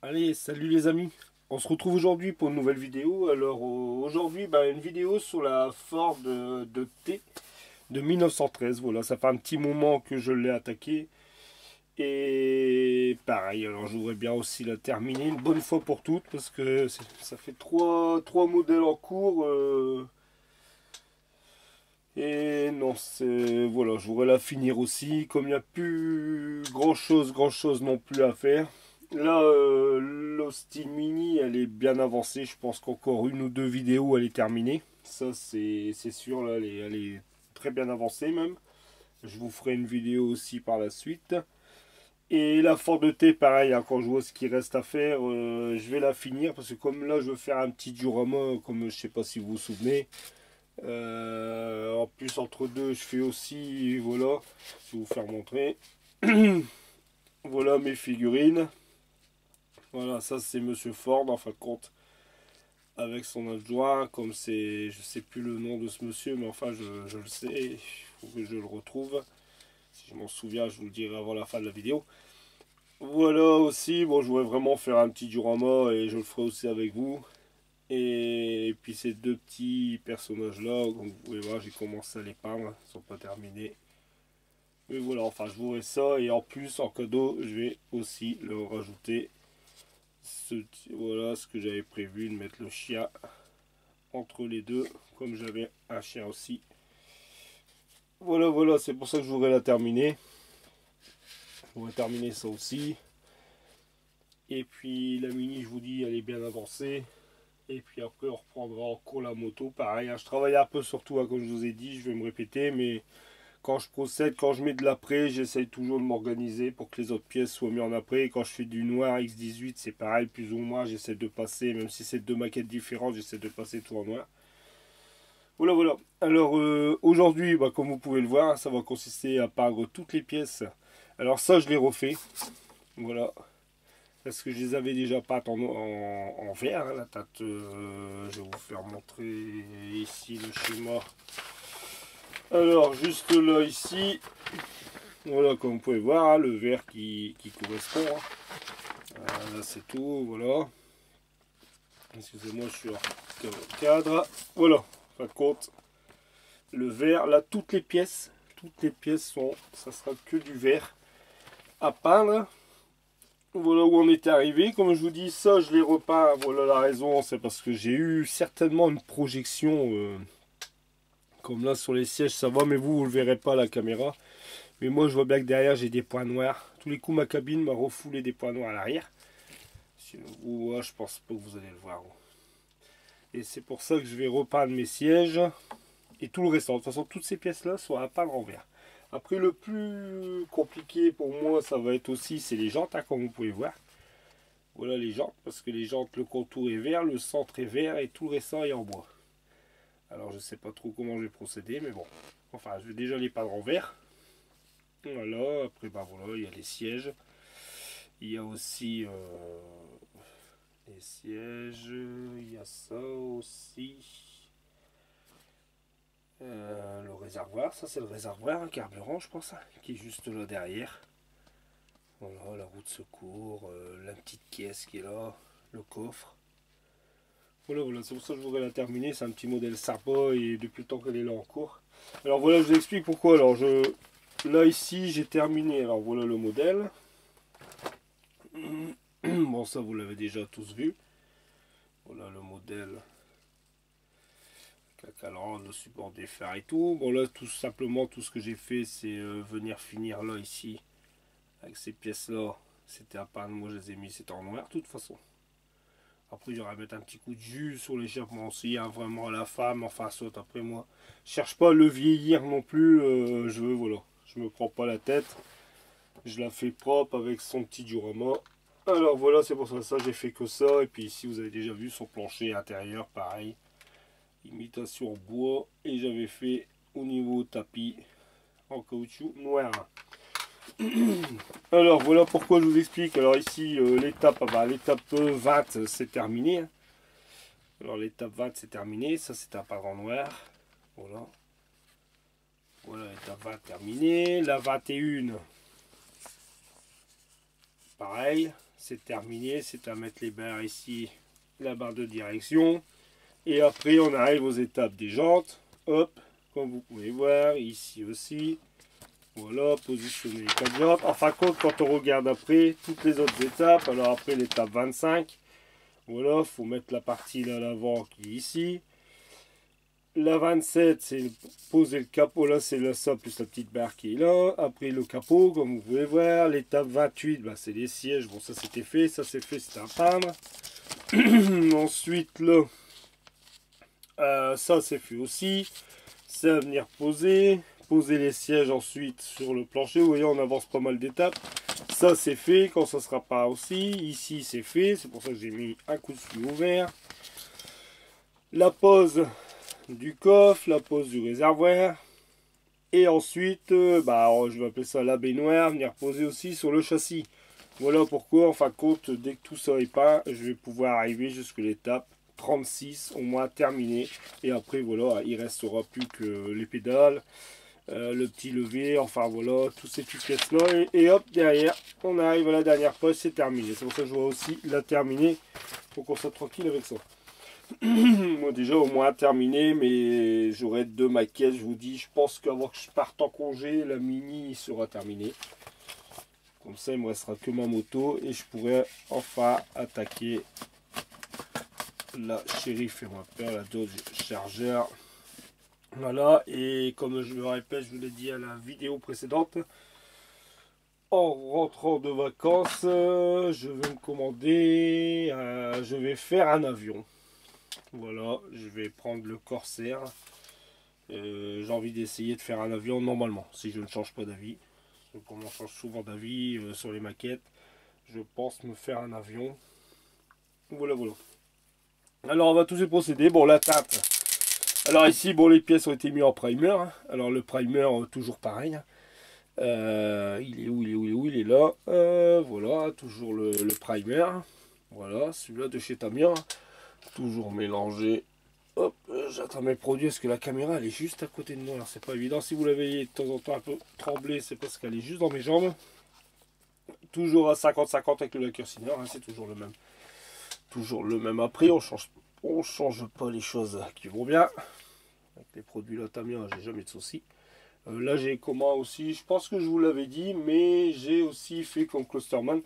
Allez, salut les amis On se retrouve aujourd'hui pour une nouvelle vidéo. Alors aujourd'hui, bah, une vidéo sur la Ford de, T de 1913. Voilà, ça fait un petit moment que je l'ai attaqué. Et pareil, alors je voudrais bien aussi la terminer une bonne fois pour toutes parce que ça fait trois, trois modèles en cours. Euh. et non, c'est voilà, je voudrais la finir aussi. Comme il n'y a plus grand chose, grand chose non plus à faire. Là, euh, l'Austin Mini, elle est bien avancée. Je pense qu'encore une ou deux vidéos, elle est terminée. Ça, c'est sûr. Là, elle est, très bien avancée même. Je vous ferai une vidéo aussi par la suite. Et la Ford T, pareil, hein, quand je vois ce qu'il reste à faire, euh, je vais la finir. Parce que comme là, je veux faire un petit diorama, comme je sais pas si vous vous souvenez. Euh, en plus, entre deux, je fais aussi, voilà, je vais vous faire montrer. voilà mes figurines. Voilà, ça c'est Monsieur Ford en fin de compte. Avec son adjoint, comme c'est, je sais plus le nom de ce monsieur, mais enfin je, le sais, il faut que je le retrouve. Si je m'en souviens, je vous le dirai avant la fin de la vidéo. Voilà aussi, bon je voudrais vraiment faire un petit diorama et je le ferai aussi avec vous. Et, puis ces deux petits personnages là, vous pouvez voir, j'ai commencé à les peindre, ils sont pas terminés. Mais voilà, enfin je vous ça et en plus en cadeau, je vais aussi le rajouter voilà ce que j'avais prévu de mettre le chien entre les deux comme j'avais un chien aussi. Voilà voilà c'est pour ça que je voudrais la terminer. On va terminer ça aussi. Et puis la mini je vous dis elle est bien avancée. Et puis après on reprendra encore la moto. Pareil hein, je travaille un peu surtout hein, comme je vous ai dit je vais me répéter mais quand je procède, quand je mets de l'après, j'essaye toujours de m'organiser pour que les autres pièces soient mises en après. quand je fais du noir X18, c'est pareil, plus ou moins, j'essaie de passer, même si c'est deux maquettes différentes, j'essaie de passer tout en noir. Voilà, voilà. Alors euh, aujourd'hui, bah, comme vous pouvez le voir, ça va consister à peindre toutes les pièces. Alors ça, je l'ai refait. Voilà. Parce que je les avais déjà peintes en, en, vert. Hein, la tête, euh, je vais vous faire montrer ici le schéma alors, juste là, ici, voilà, comme vous pouvez voir, hein, le vert qui, correspond. Hein. c'est tout, voilà. Excusez-moi, je suis hors cadre. Voilà, de compte, le vert, là, toutes les pièces, toutes les pièces sont, ça sera que du vert à peindre. Voilà où on était arrivé. Comme je vous dis, ça, je l'ai repeint. Voilà la raison, c'est parce que j'ai eu certainement une projection... Euh, comme là sur les sièges ça va, mais vous, vous le verrez pas à la caméra. Mais moi je vois bien que derrière j'ai des points noirs. Tous les coups ma cabine m'a refoulé des points noirs à l'arrière. Je pense pas que vous allez le voir. Et c'est pour ça que je vais repeindre mes sièges. Et tout le reste. De toute façon, toutes ces pièces-là sont à peindre en vert. Après, le plus compliqué pour moi, ça va être aussi, c'est les jantes, hein, comme vous pouvez voir. Voilà les jantes, parce que les jantes, le contour est vert, le centre est vert et tout le restant est en bois. Alors je sais pas trop comment je vais procéder, mais bon. Enfin, je vais déjà les peindre en vert. Voilà, après bah voilà, il y a les sièges. Il y a aussi euh, les sièges, il y a ça aussi. Euh, le réservoir, ça c'est le réservoir, un carburant je pense, hein, qui est juste là derrière. Voilà, la roue de secours, euh, la petite caisse qui est là, le coffre. Voilà, voilà, c'est pour ça que je voudrais la terminer. C'est un petit modèle sympa et depuis le temps qu'elle est là en cours. Alors voilà, je vous explique pourquoi. Alors je, là ici, j'ai terminé. Alors voilà le modèle. Bon, ça vous l'avez déjà tous vu. Voilà le modèle. Cacalan, le support des fers et tout. Bon là, tout simplement, tout ce que j'ai fait, c'est euh, venir finir là ici. Avec ces pièces là. C'était à peine, moi je les ai mis, c'était en noir de toute façon. Après, j'aurais mettre un petit coup de jus sur l'échappement aussi, hein, vraiment la femme, enfin, saute après moi. Je cherche pas à le vieillir non plus, euh, je veux, voilà. Je me prends pas la tête. Je la fais propre avec son petit diorama. Alors voilà, c'est pour ça, ça j'ai fait que ça. Et puis ici, vous avez déjà vu son plancher intérieur, pareil. Imitation bois. Et j'avais fait au niveau tapis en caoutchouc noir. Alors voilà pourquoi je vous explique. Alors ici euh, l'étape, ah bah, l'étape 20 c'est terminé. Hein. Alors l'étape 20 c'est terminé. Ça c'est un en noir. Voilà. Voilà l'étape 20 terminée. La 21. Pareil. c'est terminé. C'est à mettre les barres ici, la barre de direction. Et après, on arrive aux étapes des jantes. Hop, comme vous pouvez voir, ici aussi. Voilà, positionner les jantes. En fin quand on regarde après, toutes les autres étapes, alors après l'étape 25, voilà, faut mettre la partie là à l'avant qui est ici. La 27, c'est poser le capot. Là, c'est le ça plus la petite barre qui est là. Après, le capot, comme vous pouvez voir. L'étape 28, bah, c'est les sièges. Bon, ça, c'était fait. Ça, c'est fait, c'est un peindre. Ensuite, là, euh, ça, c'est fait aussi. C'est à venir poser. Poser les sièges ensuite sur le plancher. Vous voyez, on avance pas mal d'étapes. Ça, c'est fait. Quand ça sera pas aussi. Ici, c'est fait. C'est pour ça que j'ai mis un coup de flux ouvert. La pose du coffre, la pose du réservoir. Et ensuite, euh, bah, je vais appeler ça la baignoire, venir poser aussi sur le châssis. Voilà pourquoi, en fin de compte, dès que tout ça est pas, je vais pouvoir arriver jusqu'à l'étape 36, au moins terminé. Et après, voilà, il restera plus que les pédales, euh, le petit levier, enfin voilà, toutes ces petites pièces-là. Et, hop, derrière, on arrive à la dernière pose, c'est terminé. C'est pour ça que je vois aussi la terminer, pour qu'on soit tranquille avec ça. Moi déjà au moins terminé, mais j'aurai deux maquettes, je vous dis. Je pense qu'avant que je parte en congé, la mini sera terminée. Comme ça, il me restera que ma moto et je pourrai enfin attaquer la chérie fait-moi peur, la Dodge Charger. Voilà, et comme je le répète, je vous l'ai dit à la vidéo précédente, en rentrant de vacances, je vais me commander, euh, je vais faire un avion. Voilà, je vais prendre le Corsair. Euh, j'ai envie d'essayer de faire un avion normalement, si je ne change pas d'avis. Comme on change souvent d'avis euh, sur les maquettes, je pense me faire un avion. Voilà, voilà. Alors, on va tous les procéder. Bon, la table. Alors ici, bon, les pièces ont été mises en primer. Hein. Alors, le primer, euh, toujours pareil. Hein. il est où, il est où, il est où Il est là. voilà, toujours le, primer. Voilà, celui-là de chez Tamir toujours mélangé. Hop, j'attends mes produits parce que la caméra elle est juste à côté de moi? Alors c'est pas évident. Si vous la voyez de temps en temps un peu trembler, c'est parce qu'elle est juste dans mes jambes. Toujours à 50-50 avec le lacquer hein, c'est toujours le même. Toujours le même après, on change on change pas les choses qui vont bien. Avec les produits là Tamia, j'ai jamais de soucis. Euh, là j'ai comment aussi, je pense que je vous l'avais dit, mais j'ai aussi fait comme Clusterman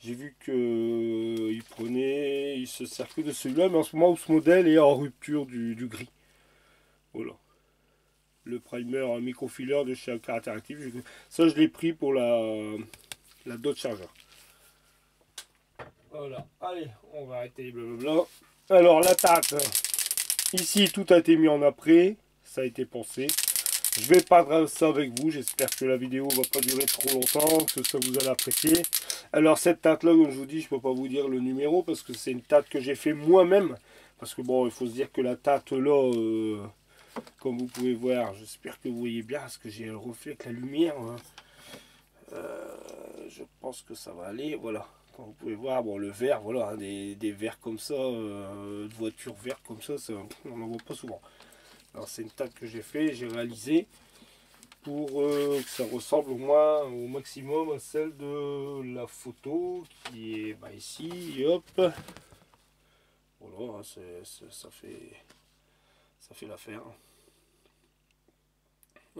j'ai vu que euh, il prenait, il se servait de celui-là, mais en ce moment ce modèle est en rupture du, gris. Voilà. Le primer microfiler de chez Caractère Active. Ça je l'ai pris pour la, la Dodge Charger. Voilà. Allez, on va arrêter les blablabla. Alors la tarte. Ici tout a été mis en après. Ça a été pensé. Je vais peindre ça avec vous. J'espère que la vidéo va pas durer trop longtemps, que ça vous allez apprécier. Alors cette tarte là, comme je vous dis, je peux pas vous dire le numéro parce que c'est une tarte que j'ai fait moi-même. Parce que bon, il faut se dire que la tarte là, euh, comme vous pouvez voir, j'espère que vous voyez bien parce que j'ai le reflet avec la lumière. Hein. Euh, je pense que ça va aller. Voilà. Vous pouvez voir, bon, le verre, voilà, hein, des, verres comme ça, euh, de voitures vertes comme ça, ça on n'en voit pas souvent. Alors c'est une table que j'ai fait, j'ai réalisé pour euh, que ça ressemble au moins au maximum à celle de la photo qui est bah, ici. hop. Voilà, ça fait ça fait l'affaire.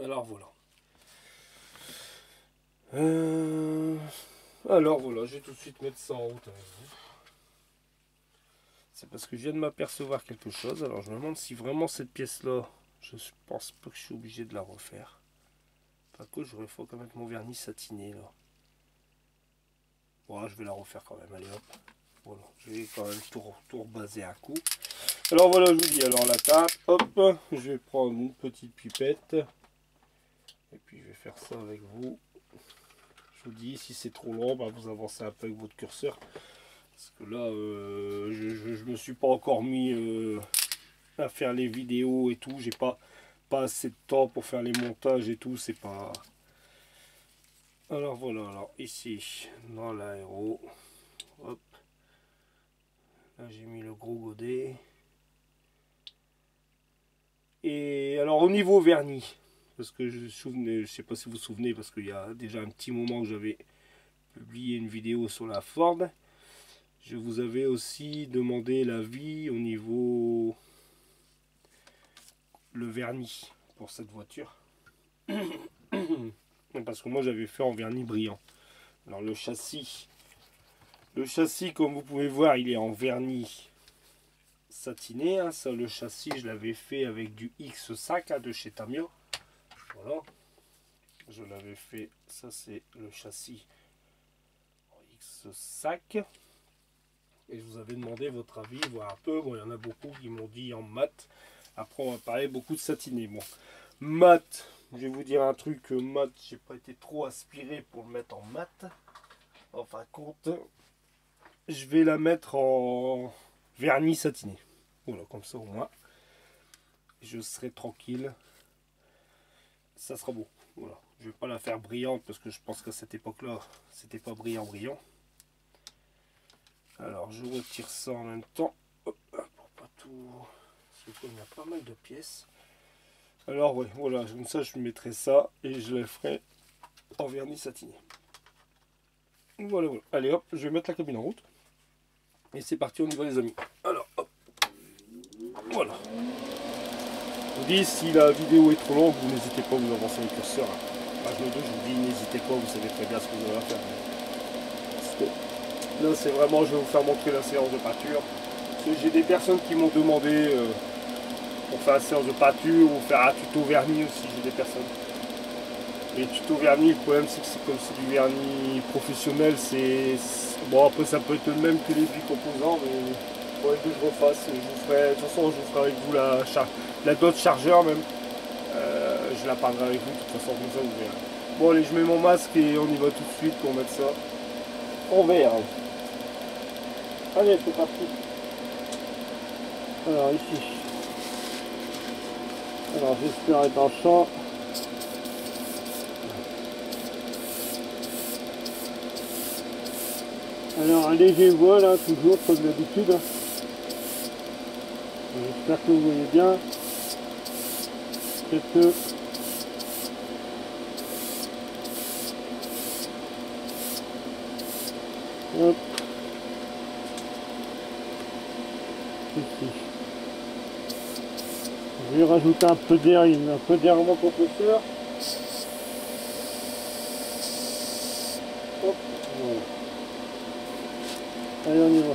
Alors voilà. Euh, alors voilà, je vais tout de suite mettre ça en route avec vous. C'est parce que je viens de m'apercevoir quelque chose. Alors je me demande si vraiment cette pièce-là, je pense pas que je suis obligé de la refaire. Pas que j'aurais faut quand même mon vernis satiné là. Voilà, je vais la refaire quand même. Allez hop. Voilà, je vais quand même tout, tout rebaser à coup. Alors voilà, je vous dis, alors la table, hop, je vais prendre une petite pipette. Et puis je vais faire ça avec vous. Je vous dis, si c'est trop long, bah, vous avancez un peu avec votre curseur. Parce que là, euh, je, ne me suis pas encore mis euh, à faire les vidéos et tout. J'ai pas, pas assez de temps pour faire les montages et tout. C'est pas... Alors voilà, alors ici, dans l'aéro, hop. Là j'ai mis le gros godet. Et alors au niveau vernis, parce que je ne sais pas si vous vous souvenez, parce qu'il y a déjà un petit moment que j'avais publié une vidéo sur la Ford. Je vous avais aussi demandé l'avis au niveau le vernis pour cette voiture. Parce que moi j'avais fait en vernis brillant. Alors le châssis, le châssis comme vous pouvez voir il est en vernis satiné. Hein. Ça, le châssis je l'avais fait avec du X5 hein, de chez Tamio. Voilà. Je l'avais fait, ça c'est le châssis X5. Et je vous avais demandé votre avis, voir un peu. Bon, il y en a beaucoup qui m'ont dit en mat. Après, on va parler beaucoup de satiné. Bon, mat, je vais vous dire un truc. Mat, j'ai pas été trop aspiré pour le mettre en mat. Enfin, compte, je vais la mettre en vernis satiné. Voilà, comme ça au moins. Je serai tranquille. Ça sera beau. Voilà. Je vais pas la faire brillante parce que je pense qu'à cette époque-là, c'était pas brillant, brillant. Alors je retire ça en même temps. pour pas tout. Parce qu'il y a pas mal de pièces. Alors ouais, voilà, comme ça je mettrai ça et je la ferai en vernis satiné. Voilà, voilà. Allez hop, je vais mettre la cabine en route. Et c'est parti, on y va les amis. Alors hop. Voilà. Vous dis, si la vidéo est trop longue, vous n'hésitez pas à vous avancer le curseur. Page 2, je vous dis, n'hésitez pas, vous savez très bien ce que vous allez faire. Là, c'est vraiment, je vais vous faire montrer la séance de pâture. J'ai des personnes qui m'ont demandé euh, pour faire la séance de pâture ou faire un tuto vernis aussi, j'ai des personnes. Les tutos vernis, le problème c'est que c'est comme c'est du vernis professionnel, c'est. Bon après ça peut être le même que les huit composants, mais il faudrait que je refasse. Je vous ferai, de toute façon je vous ferai avec vous la, la dot chargeur même. Euh, je la parlerai avec vous, de toute façon comme ça vous verrez. Bon allez je mets mon masque et on y va tout de suite pour mettre ça en vert. Allez, c'est parti. Alors ici. Alors j'espère être en champ. Alors un léger voile, hein, toujours comme d'habitude. J'espère que vous voyez bien. Je vais rajouter un peu d'air, un peu d'air mon compresseur. Hop, voilà. Allez, on y va.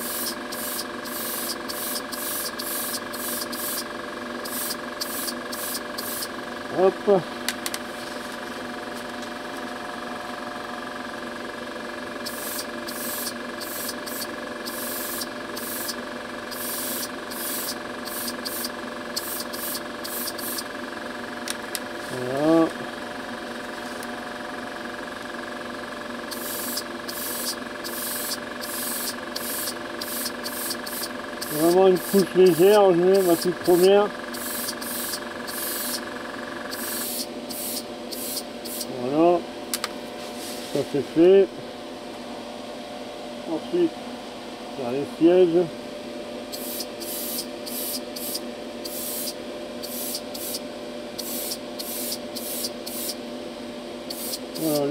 Hop. Voilà. Légère, mets ma toute première. c'est fait. Ensuite, faire les sièges.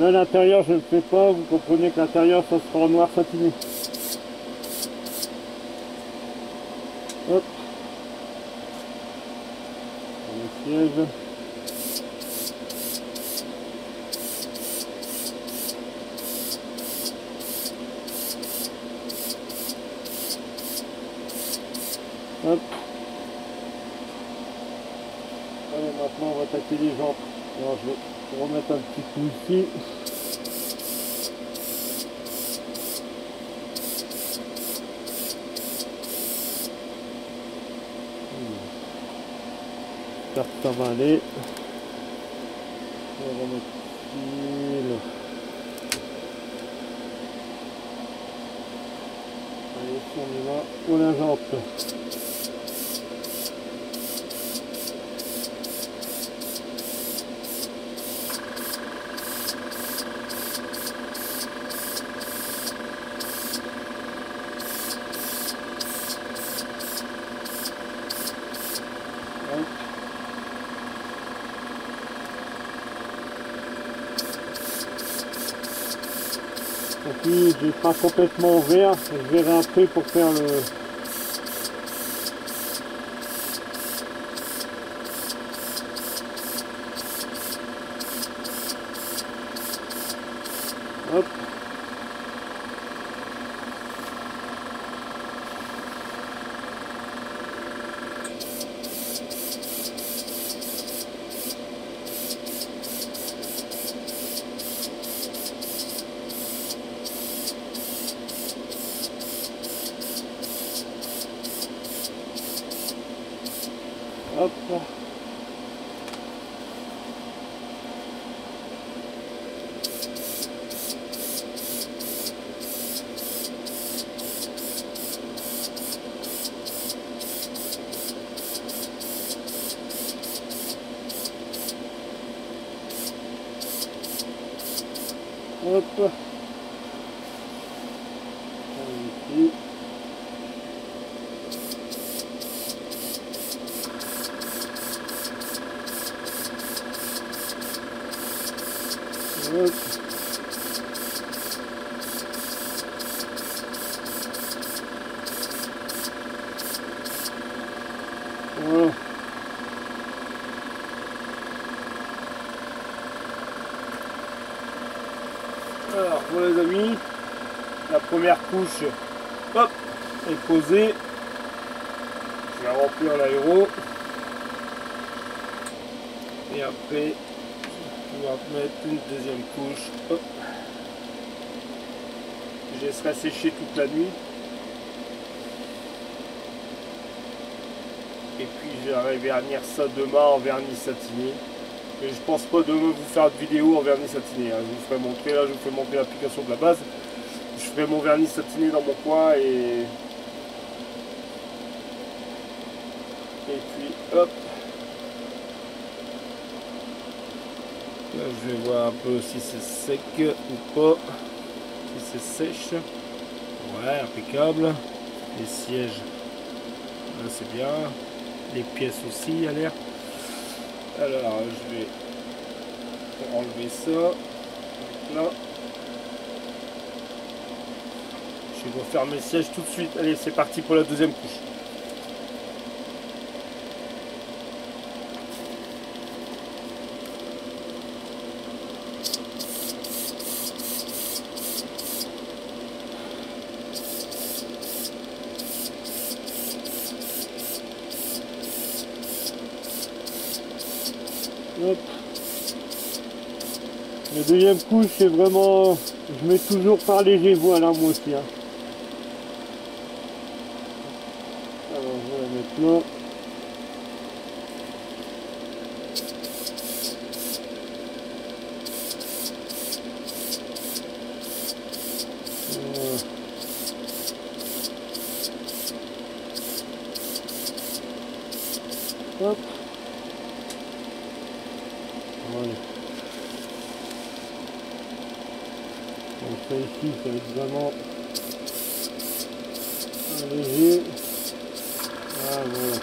là l'intérieur je ne le fais pas, vous comprenez que l'intérieur ça sera en noir satiné. Hop. Les sièges. Hop. Allez, maintenant on va attaquer les jambes. Alors je vais remettre un petit coup ici. J'espère que ça va aller. On va remettre ici. Allez, on y va. Pour la jante. il pas complètement ouvert. Je verrai après pour faire le, Hop. Hop. Hop. Ici. Hop. Voilà. Voilà les amis, la première couche, hop, est posée. Je vais remplir l'aéro. Et après, on va mettre une deuxième couche. Hop. Je laisserai sécher toute la nuit. Et puis je vais vernir ça demain en vernis satiné. Je pense pas demain vous faire de vidéo en vernis satiné. hein. Je vous ferai montrer là, je vous fais montrer l'application de la base. Je ferai mon vernis satiné dans mon coin et. Et puis hop. Là je vais voir un peu si c'est sec ou pas. Si c'est sèche. Ouais, impeccable. Les sièges. Là c'est bien. Les pièces aussi à l'air. Alors je vais enlever ça. Là. Je vais refaire mes sièges tout de suite. Allez, c'est parti pour la deuxième couche. Deuxième couche, c'est vraiment... Je mets toujours par léger voilà moi aussi. hein. Alors, je vais la mettre là. Voilà. Hop. Voilà. Donc ça ici, ça va être vraiment léger. Ah voilà.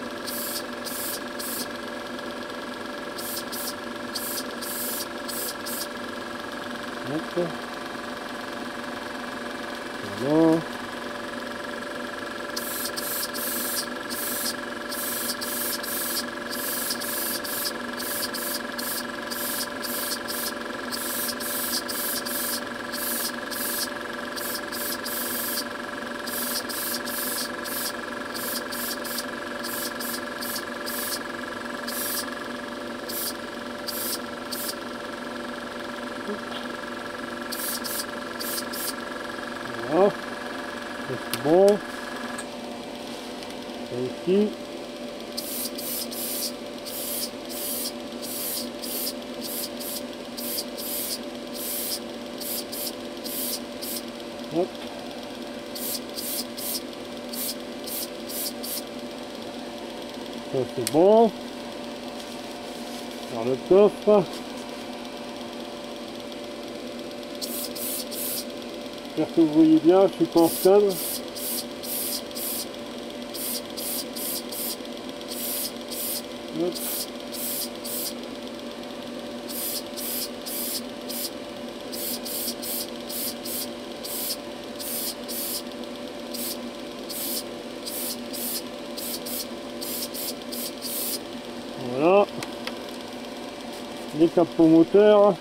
Hop. Voilà. Voilà. Ça, c'est bon. Ici. Hop. Ça c'est bon. Dans le coffre. Que vous voyez bien, je suis pas en stade. Hop. Les capots moteurs.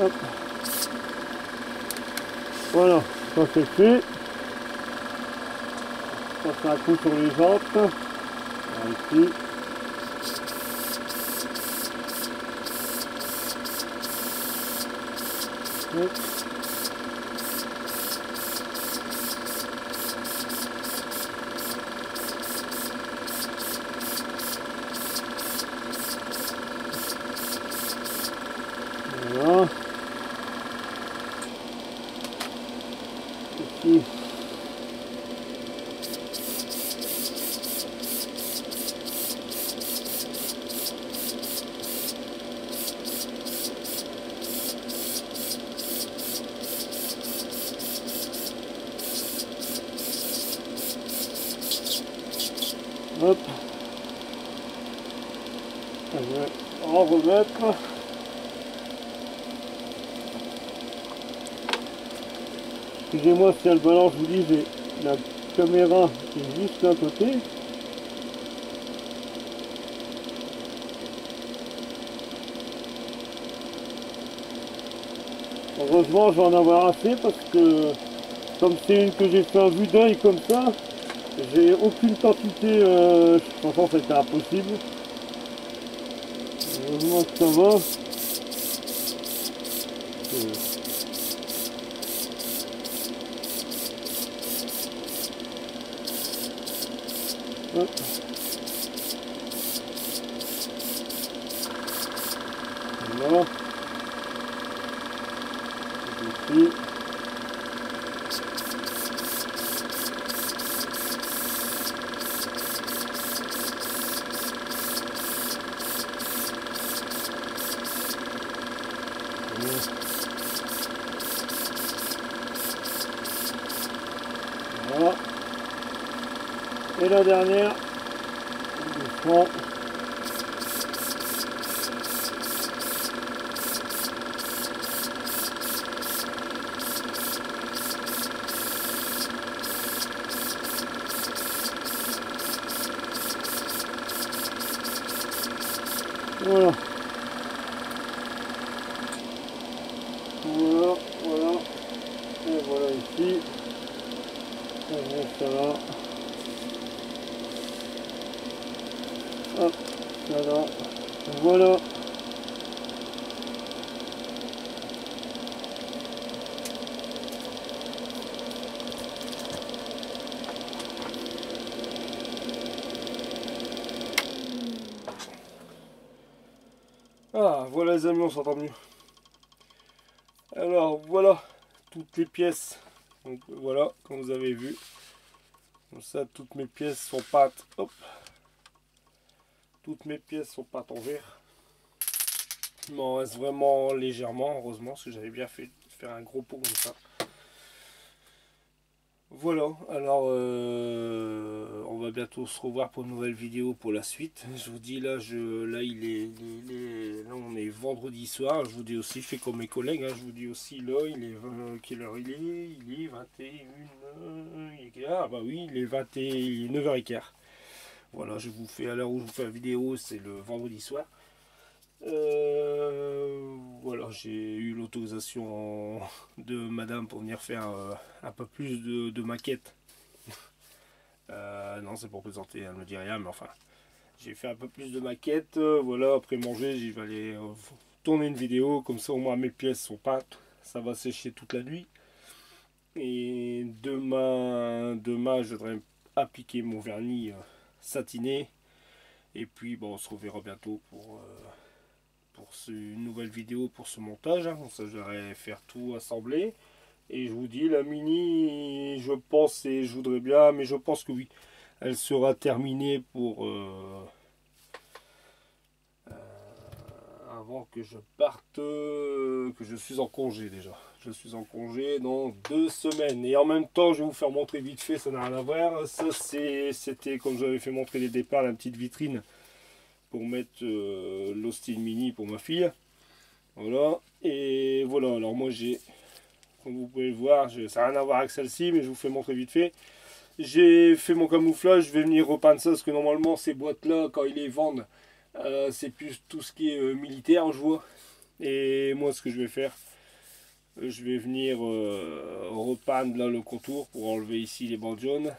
Hop. Voilà, ça c'est fait. Ça c'est un coup sur les jantes. Voilà, ici. Hop. Voilà. Ici. Hop. Je vais en remettre. Excusez-moi si elle balance, je vous dis, j'ai la caméra est juste à côté. Heureusement, je vais en avoir assez parce que, comme c'est une que j'ai fait un vue d'œil comme ça, j'ai aucune quantité, euh, franchement, c'était impossible. Heureusement que ça va. Euh, Hop. Voilà. Ici. Voilà. Et la dernière, doucement. Voilà. Voilà, voilà. Et voilà ici. On met ça là. Hop, ça là. Voilà. Ah, voilà amis, on s'entend mieux. Alors, voilà toutes les pièces. Voilà, comme vous avez vu. Comme ça, toutes mes pièces sont pâtes. Hop. Toutes mes pièces sont pâtes en verre. Il m'en reste vraiment légèrement, heureusement, parce que j'avais bien fait faire un gros pot comme ça. Voilà, alors euh, on va bientôt se revoir pour une nouvelle vidéo pour la suite. Je vous dis là, je, là il est, là on est vendredi soir. Je vous dis aussi, je fais comme mes collègues. hein, je vous dis aussi là, il est 20 quelle heure il est? Il est 21 euh, il est- Ah bah oui, il est 20 et- il est 9h15. Voilà, je vous fais à l'heure où je vous fais la vidéo, c'est le vendredi soir. Euh, voilà, j'ai eu l'autorisation de madame pour venir faire euh, un peu plus de, de maquettes. Euh, non, c'est pour présenter, elle me dit rien, mais enfin, j'ai fait un peu plus de maquettes. euh, voilà, après manger, j'y vais aller euh, tourner une vidéo, comme ça au moins mes pièces sont pâtes, ça va sécher toute la nuit. Et demain, demain, je devrais appliquer mon vernis satiné. Et puis, bon, on se reverra bientôt pour. pour une nouvelle vidéo pour ce montage. hein. Ça, je faire tout assembler. Et je vous dis, la mini, je pense et je voudrais bien, mais je pense que oui, elle sera terminée pour euh, euh, avant que je parte, euh, que je suis en congé déjà. je suis en congé dans deux semaines. Et en même temps, je vais vous faire montrer vite fait, ça n'a rien à voir. Ça, c'était, comme j'avais fait montrer les départs, la petite vitrine pour mettre l'Austin Mini pour ma fille. Voilà. Et voilà, alors moi j'ai, comme vous pouvez le voir, ça n'a rien à voir avec celle-ci, mais je vous fais montrer vite fait. J'ai fait mon camouflage, je vais venir repeindre ça, parce que normalement ces boîtes-là, quand ils les vendent, euh, c'est plus tout ce qui est euh, militaire, je vois. Et moi, ce que je vais faire, je vais venir euh, repeindre là le contour pour enlever ici les bandes jaunes.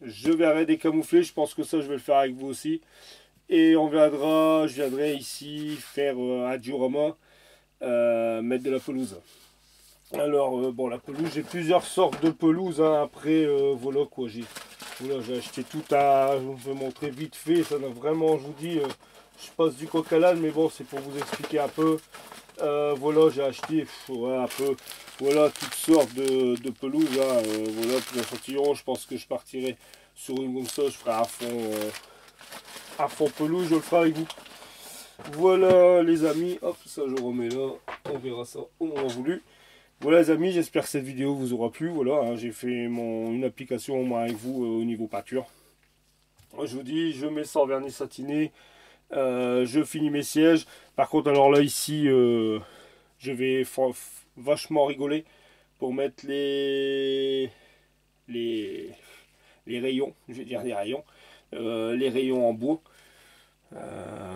Je vais décamoufler, je pense que ça je vais le faire avec vous aussi. Et on viendra, je viendrai ici faire euh, un diorama, euh, mettre de la pelouse. Alors bon la pelouse, j'ai plusieurs sortes de pelouse. Hein. Après voilà quoi, j'ai acheté tout à. Je vous montrer vite fait, ça n'a vraiment, je vous dis, je passe du coq à l'âne, mais bon c'est pour vous expliquer un peu. Euh, voilà, j'ai acheté un peu, voilà, toutes sortes de, pelouses. Hein, euh, voilà, pour l'échantillon, je pense que je partirai sur une comme ça, je ferai à fond, euh, à fond pelouse, je le ferai avec vous. Voilà les amis, hop, ça je remets là, on verra ça au moment voulu. Voilà les amis, j'espère que cette vidéo vous aura plu. Voilà, hein, j'ai fait mon, une application avec vous au niveau pâture. Je vous dis, je mets ça en vernis satiné. Euh, je finis mes sièges. Par contre, alors là, ici, euh, je vais vachement rigoler pour mettre les, les, les rayons, je vais dire les rayons, euh, les rayons en bois.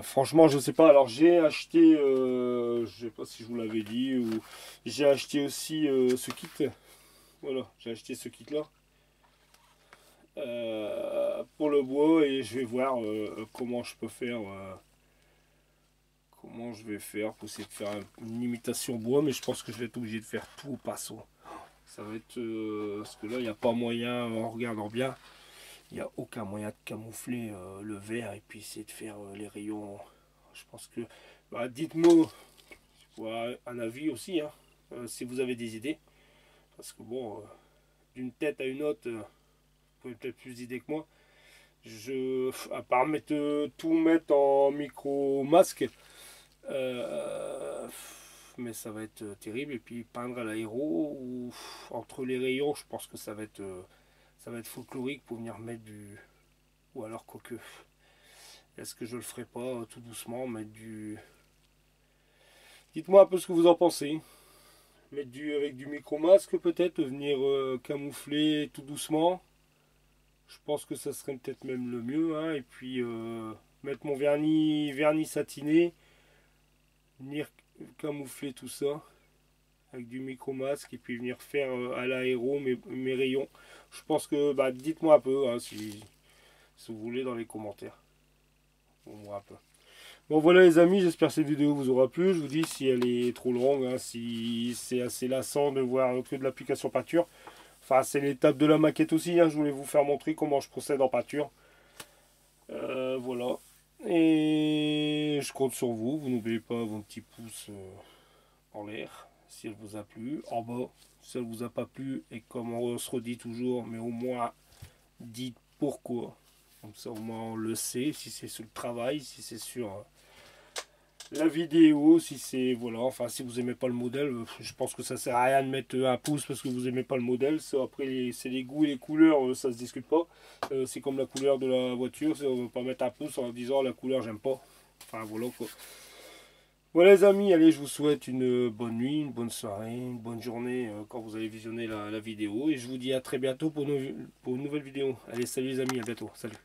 Franchement, je sais pas. Alors, j'ai acheté, je sais pas si je vous l'avais dit, ou j'ai acheté aussi ce kit. Voilà, j'ai acheté ce kit là. Euh, pour le bois et je vais voir euh, comment je peux faire euh, comment je vais faire pour essayer de faire une imitation bois mais je pense que je vais être obligé de faire tout au passo ça va être parce que là il n'y a pas moyen en regardant bien il n'y a aucun moyen de camoufler le verre et puis essayer de faire les rayons je pense que bah, dites-moi un avis aussi hein, si vous avez des idées parce que bon d'une tête à une autre peut-être plus d'idées que moi. Je, à part mettre, tout mettre en micro masque, euh, mais ça va être terrible. Et puis peindre à l'aéro ou entre les rayons, je pense que ça va être, ça va être folklorique pour venir mettre du, ou alors quoique. Est-ce que je le ferai pas tout doucement, mettre du. Dites-moi un peu ce que vous en pensez. Mettre du avec du micro masque peut-être, venir euh, camoufler tout doucement. Je pense que ça serait peut-être même le mieux. Hein. Et puis euh, mettre mon vernis, vernis satiné, venir camoufler tout ça avec du micro masque et puis venir faire euh, à l'aéro mes, mes, rayons. Je pense que bah, dites-moi un peu hein, si, vous voulez dans les commentaires. Bon, Bon voilà les amis, j'espère que cette vidéo vous aura plu. Je vous dis si elle est trop longue, hein, si c'est assez lassant de voir que de l'application pâture. Enfin, c'est l'étape de la maquette aussi. Hein. Je voulais vous faire montrer comment je procède en pâture. Euh, voilà. Et je compte sur vous. Vous n'oubliez pas vos petits pouces euh, en l'air si elle vous a plu. En bas, si elle vous a pas plu. Et comme on se redit toujours, mais au moins dites pourquoi. Comme ça, au moins on le sait. Si c'est sur le travail, si c'est sur euh, la vidéo, si c'est, voilà, enfin, si vous aimez pas le modèle, euh, je pense que ça sert à rien de mettre un pouce parce que vous aimez pas le modèle. Ça, après, c'est les goûts et les couleurs, euh, ça se discute pas. Euh, c'est comme la couleur de la voiture, on ne pas mettre un pouce en disant la couleur j'aime pas. Enfin, voilà quoi. Voilà les amis, allez, je vous souhaite une bonne nuit, une bonne soirée, une bonne journée quand vous allez visionner la, vidéo. Et je vous dis à très bientôt pour, pour une nouvelle vidéo. Allez, salut les amis, à bientôt. Salut.